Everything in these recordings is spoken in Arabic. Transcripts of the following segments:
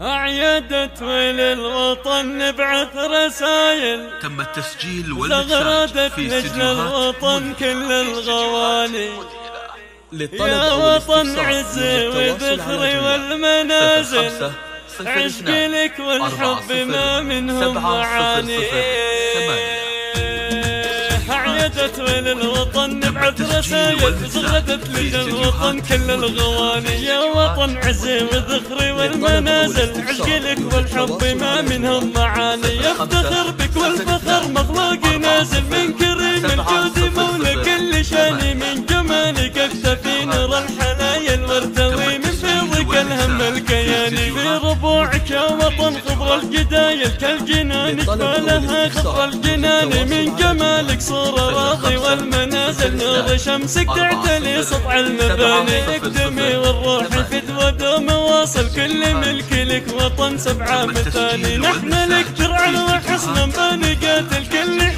أعيادت وللوطن نبعث رسايل تم التسجيل والمكساج في لجنة الوطن كل الغواني يا وطن عزي وذخري والمنازل. عشق لك والحب ما منهم معاني. عادت وين الوطن نبعث رسايل زغدت لجل الوطن كل الغواني. يا وطن عزي وذخري والمنازل عشق لك والحب ما منهم معاني. يفتخر بك والفخر مخلوق نازل من كريم الجود مولى كل شأني. من جمالك اكتفي نور الحنايل وارتوي من فيضك الهم الكياني. في ربوعك يا وطن خضر الجدايل كالجنان جبالها خضر الجنان. من جمالك صورة راضي والمنازل. نور شمسك تعتلي سطع المباني. اقدمي والروح فدوى دوم واصل. كل ملك لك وطن سبعة مثاني. نحن لك درع وحسن بني قاتل كل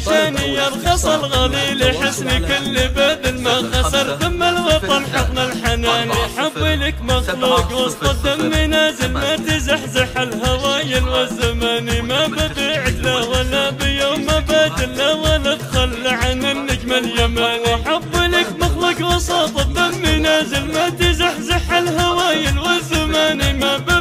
شاني يرخص الغالي لحسن كل بذل ما خسر. ثم الوطن حضن الحناني حب لك مخلوق وسط الدم نازل. ما تزحزح الهوايل والزمان ما ببيعك لا ولا بيوم بادل لا ولا تخلى عن النجم اليماني. حب لك مخلوق وسط الدم نازل. ما تزحزح الهوايل والزمان ما ببيعك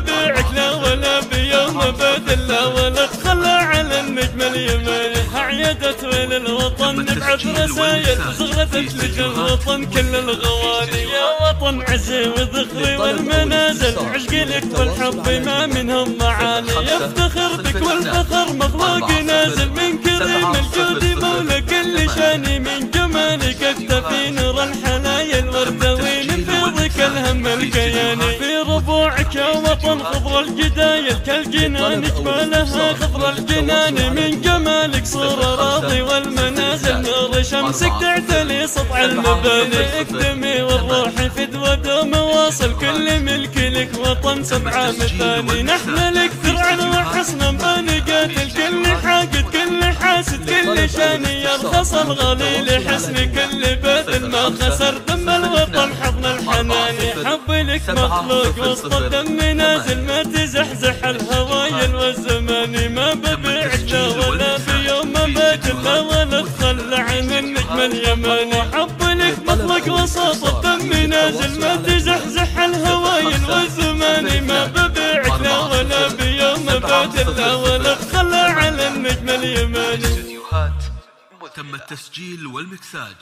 عيدت وين الوطن؟ نبعث رسايل زغرتت لجل الوطن كل الغواني يا وطن عزي وذخري والمنازل. عشق لك والحب ما منهم معاني يفتخر بك والفخر مخلوق نازل من كريم الجود مولى كل شاني من جمالك. اكتفي نور الحنايل وارتوي من فيضك الهم الكياني. في ربوعك يا وطن خضر الجدايل كالجنان جبالها خضر الجنان. من جمالك صورة شمسك تعتلي سطع المباني اكتمي والروح فدوى دوم واصل كل ملك لك وطن سبعة مثاني نحن لك فرع وحصن بني قاتل كل حاقد كل حاسد كل شاني يرخص الغالي لحسن كل بذل ما خسر. دم الوطن حضن الحناني حب لك مخلوق وسط الدم نازل ما تزحزح الهوايل والزمان. ما ببيعك لا ولا بيوم ما لا عن النجم اليماني حب لك مخلوق وسط الدم نازل. ما تزحزح الهوايل والزمان ما ببيعك لا ولا بيوم بادل لا ولا تخلى على النجم اليماني. تم التسجيل والمكساج.